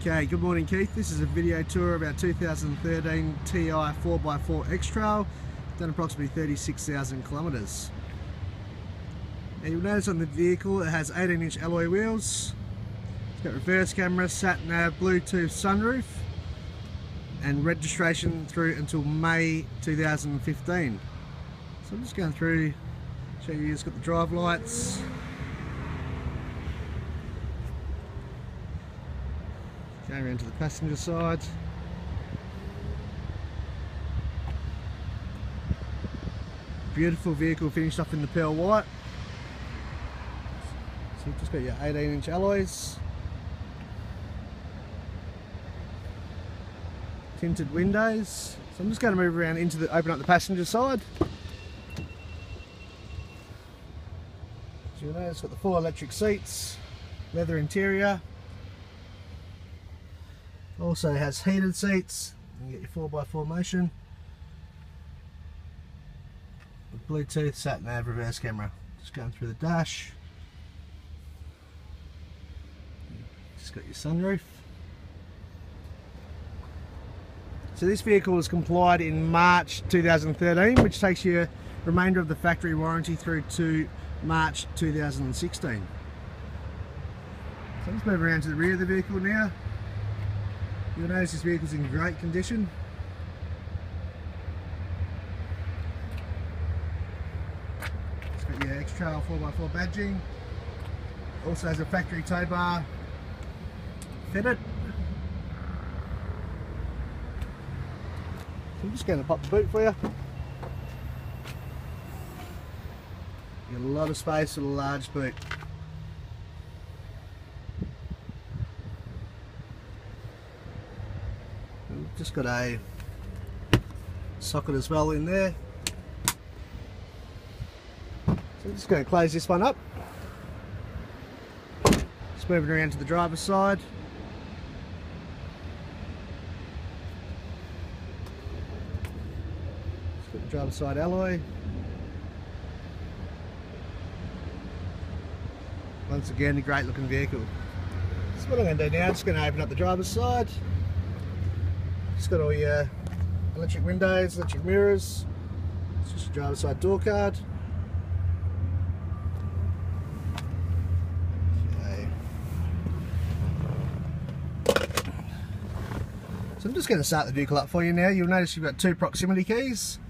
Okay, good morning Keith. This is a video tour of our 2013 TI 4x4 X-Trail. Done approximately 36,000 kilometres. Now you'll notice on the vehicle it has 18 inch alloy wheels. It's got reverse camera, sat nav, Bluetooth sunroof and registration through until May 2015. So I'm just going through, show you it's got the drive lights, Going around to the passenger side. Beautiful vehicle finished off in the pearl white. So you've just got your 18 inch alloys. Tinted windows. So I'm just going to move around into the, open up the passenger side. So you'll notice it's got the full electric seats, leather interior, also has heated seats. You get your 4x4 motion. Bluetooth, sat nav, reverse camera. Just going through the dash. Just got your sunroof. So this vehicle was complied in March 2013, which takes you remainder of the factory warranty through to March 2016. So let's move around to the rear of the vehicle now. You'll notice this vehicle's in great condition. It's got your X-Trail 4x4 badging. Also has a factory tow bar fitted. So I'm just going to pop the boot for you. You got a lot of space with a large boot. Just got a socket as well in there. So I'm just going to close this one up. Just moving around to the driver's side. Just got the driver's side alloy. Once again a great looking vehicle. So what I'm going to do now, I'm just going to open up the driver's side it's got all your electric windows, electric mirrors. It's just a driver's side door card. Okay. So I'm just going to start the vehicle up for you now. You'll notice you've got two proximity keys.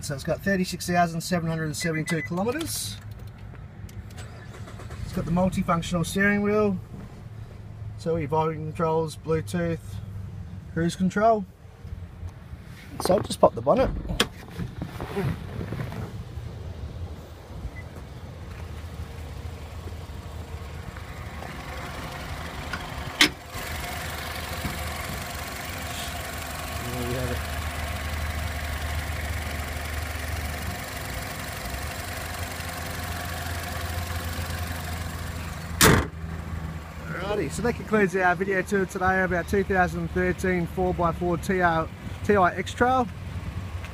So it's got 36,772 kilometres. It's got the multifunctional steering wheel, so your volume controls, Bluetooth, cruise control. So I'll just pop the bonnet. Alrighty, so that concludes our video tour today of our 2013 4x4 TI, TI X-Trail.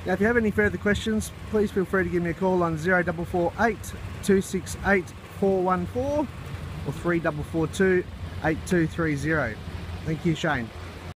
Now if you have any further questions, please feel free to give me a call on 0448 268 414 or 3442 8230. Thank you Shane.